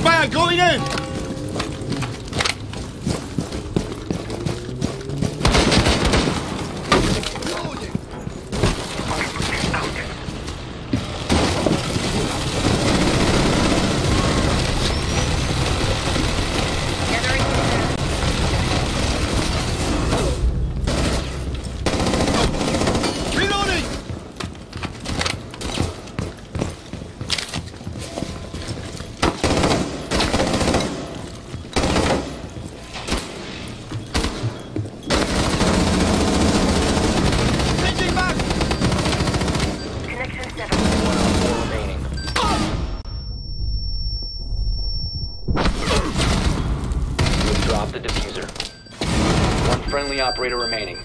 Frag going in! Reloading! Dropped the diffuser. One friendly operator remaining.